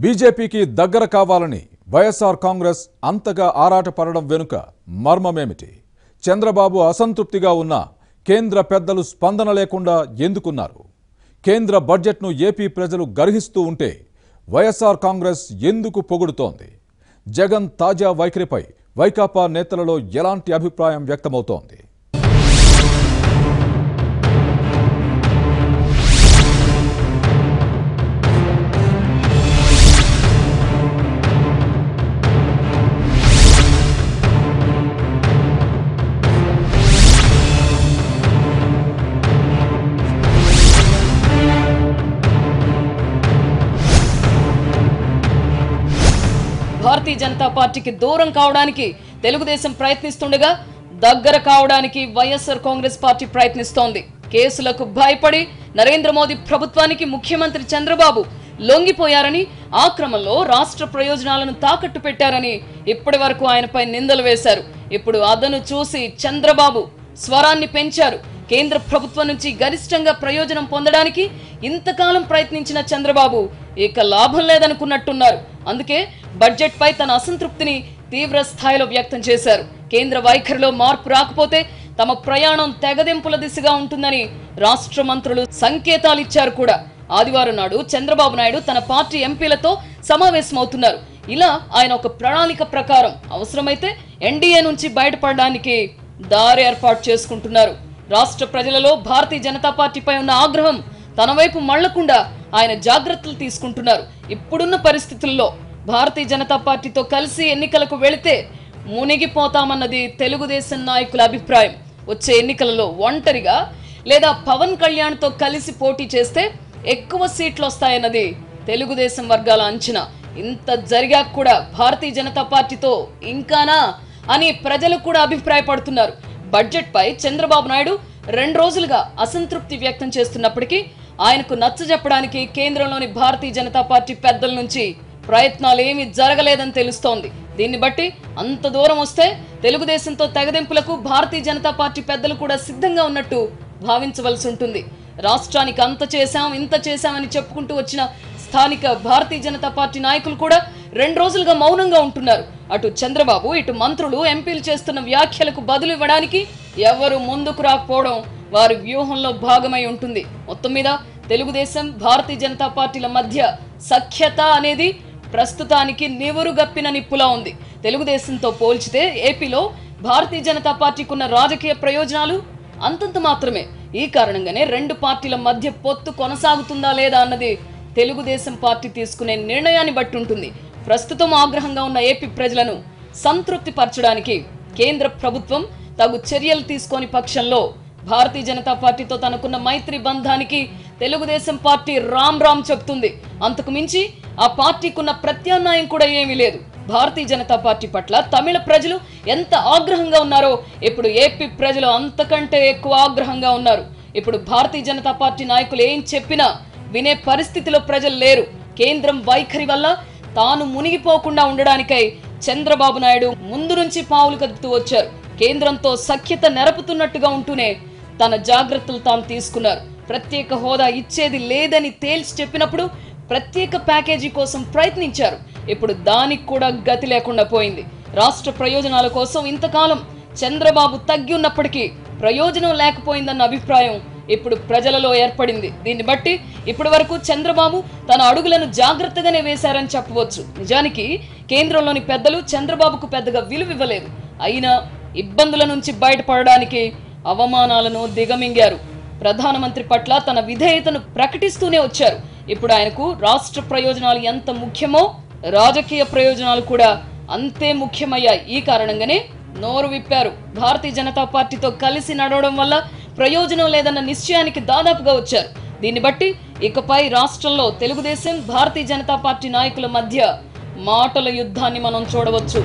బీజేపీకి దగ్గర కావాలని వైఎస్ఆర్ కాంగ్రెస్ అంతగా ఆరాటపడడం వెనుక మర్మమేమిటి? చంద్రబాబు అసంతృప్తిగా ఉన్న కేంద్ర పెద్దలు స్పందన లేకుండా ఎందుకున్నారు? కేంద్ర బడ్జెట్ను ఏపీ ప్రజలు గర్హిస్తూ ఉంటే వైఎస్ఆర్ కాంగ్రెస్ ఎందుకు పొగుడుతోంది? జగన్ తాజా వైఖరిపై వైకాపా నేతలలో ఎలాంటి అభిప్రాయం వ్యక్తమవుతోంది? భారతీయ జనతా పార్టీకి దూరం కావడానికి తెలుగుదేశం ప్రయత్నిస్తుండగా దగ్గర కావడానికి వైఎస్ఆర్ కాంగ్రెస్ పార్టీ ప్రయత్నిస్తోంది. కేసులకు భయపడి నరేంద్ర మోదీ ప్రభుత్వానికి ముఖ్యమంత్రి చంద్రబాబు లొంగిపోయారని ఆ క్రమంలో రాష్ట్ర ప్రయోజనాలను తాకట్టు పెట్టారని ఇప్పటి వరకు ఆయనపై నిందలు వేశారు. ఇప్పుడు అదను చూసి చంద్రబాబు స్వరాన్ని పెంచారు. కేంద్ర ప్రభుత్వం నుంచి గరిష్టంగా ప్రయోజనం పొందడానికి ఇంతకాలం ప్రయత్నించిన చంద్రబాబు ఇక లాభం లేదనుకున్నట్టున్నారు. అందుకే బడ్జెట్పై తన అసంతృప్తిని తీవ్ర స్థాయిలో వ్యక్తం చేశారు. కేంద్ర వైఖరిలో మార్పు రాకపోతే తమ ప్రయాణం తెగదెంపుల దిశగా ఉంటుందని రాష్ట్ర మంత్రులు సంకేతాలు ఇచ్చారు కూడా. ఆదివారం నాడు చంద్రబాబు నాయుడు తన పార్టీ ఎంపీలతో సమావేశమవుతున్నారు. ఇలా ఆయన ఒక ప్రణాళిక ప్రకారం అవసరమైతే ఎన్డీఏ నుంచి బయటపడడానికి దారి ఏర్పాటు చేసుకుంటున్నారు. రాష్ట్ర ప్రజలలో భారతీయ జనతా పార్టీపై ఉన్న ఆగ్రహం తన వైపు మళ్ళకుండా ఆయన జాగ్రత్తలు తీసుకుంటున్నారు. ఇప్పుడున్న పరిస్థితుల్లో భారతీయ జనతా పార్టీతో కలిసి ఎన్నికలకు వెళితే మునిగిపోతామన్నది తెలుగుదేశం నాయకుల అభిప్రాయం. వచ్చే ఎన్నికలలో ఒంటరిగా లేదా పవన్ కళ్యాణ్తో కలిసి పోటీ చేస్తే ఎక్కువ సీట్లు వస్తాయన్నది తెలుగుదేశం వర్గాల అంచనా. ఇంత జరిగాక కూడా భారతీయ జనతా పార్టీతో ఇంకానా అని ప్రజలు కూడా అభిప్రాయపడుతున్నారు. బడ్జెట్పై చంద్రబాబు నాయుడు రెండు రోజులుగా అసంతృప్తి వ్యక్తం చేస్తున్నప్పటికీ ఆయనకు నచ్చజెప్పడానికి కేంద్రంలోని భారతీయ జనతా పార్టీ పెద్దల నుంచి ప్రయత్నాలు ఏమీ జరగలేదని తెలుస్తోంది. దీన్ని బట్టి అంత దూరం వస్తే తెలుగుదేశంతో తెగదెంపులకు భారతీయ జనతా పార్టీ పెద్దలు కూడా సిద్ధంగా ఉన్నట్టు భావించవలసి ఉంటుంది. రాష్ట్రానికి అంత చేశాం ఇంత చేశామని చెప్పుకుంటూ వచ్చిన స్థానిక భారతీయ జనతా పార్టీ నాయకులు కూడా రెండు రోజులుగా మౌనంగా ఉంటున్నారు. అటు చంద్రబాబు ఇటు మంత్రులు ఎంపీలు చేస్తున్న వ్యాఖ్యలకు బదులు ఇవ్వడానికి ఎవరు ముందుకు రాకపోవడం వారి వ్యూహంలో భాగమై ఉంటుంది. మొత్తం మీద తెలుగుదేశం భారతీయ జనతా పార్టీల మధ్య సఖ్యత అనేది ప్రస్తుతానికి నివురుగప్పిన నిప్పులా ఉంది. తెలుగుదేశంతో పోల్చితే ఏపీలో భారతీయ జనతా పార్టీకి ఉన్న రాజకీయ ప్రయోజనాలు అంతంత మాత్రమే. ఈ కారణంగానే రెండు పార్టీల మధ్య పొత్తు కొనసాగుతుందా లేదా అన్నది తెలుగుదేశం పార్టీ తీసుకునే నిర్ణయాన్ని బట్టి ఉంటుంది. ప్రస్తుతం ఆగ్రహంగా ఉన్న ఏపీ ప్రజలను సంతృప్తి పరచడానికి కేంద్ర ప్రభుత్వం తగు చర్యలు తీసుకోని పక్షంలో భారతీయ జనతా పార్టీతో తనకున్న మైత్రి బంధానికి తెలుగుదేశం పార్టీ రామ్ రామ్ చెప్తుంది అంతకు మించి ఆ పార్టీకున్న ప్రత్యామ్నాయం కూడా ఏమీ లేదు. భారతీయ జనతా పార్టీ పట్ల తమిళ ప్రజలు ఎంత ఆగ్రహంగా ఉన్నారో ఇప్పుడు ఏపీ ప్రజలు అంతకంటే ఎక్కువ ఆగ్రహంగా ఉన్నారు. ఇప్పుడు భారతీయ జనతా పార్టీ నాయకులు ఏం చెప్పినా వినే పరిస్థితిలో ప్రజలు లేరు. కేంద్రం వైఖరి వల్ల తాను మునిగిపోకుండా ఉండడానికై చంద్రబాబు నాయుడు ముందు నుంచి పావులు కదుపుతూ వచ్చారు. కేంద్రంతో సఖ్యత నెరపుతున్నట్టుగా ఉంటూనే తన జాగ్రత్తలు తాను తీసుకున్నారు. ప్రత్యేక హోదా ఇచ్చేది లేదని తేల్చి చెప్పినప్పుడు ప్రత్యేక ప్యాకేజీ కోసం ప్రయత్నించారు. ఇప్పుడు దానికి కూడా గతి లేకుండా పోయింది. రాష్ట్ర ప్రయోజనాల కోసం ఇంతకాలం చంద్రబాబు తగ్గి ఉన్నప్పటికీ ప్రయోజనం లేకపోయిందన్న అభిప్రాయం ఇప్పుడు ప్రజలలో ఏర్పడింది. దీన్ని బట్టి ఇప్పటి వరకు చంద్రబాబు తన అడుగులను జాగ్రత్తగానే వేశారని చెప్పవచ్చు. నిజానికి కేంద్రంలోని పెద్దలు చంద్రబాబుకు పెద్దగా విలువ ఇవ్వలేదు అయినా ఇబ్బందుల నుంచి బయటపడడానికి అవమానాలను దిగమింగారు. ప్రధానమంత్రి పట్ల తన విధేయతను ప్రకటిస్తూనే వచ్చారు. ఇప్పుడు ఆయనకు రాష్ట్ర ప్రయోజనాలు ఎంత ముఖ్యమో రాజకీయ ప్రయోజనాలు కూడా అంతే ముఖ్యమయ్యాయి. ఈ కారణంగానే నోరు విప్పారు. భారతీయ జనతా పార్టీతో కలిసి నడవడం వల్ల ప్రయోజనం లేదన్న నిశ్చయానికి దాదాపుగా వచ్చారు. దీన్ని బట్టి ఇకపై రాష్ట్రంలో తెలుగుదేశం భారతీయ జనతా పార్టీ నాయకుల మధ్య మాటల యుద్ధాన్ని మనం చూడవచ్చు.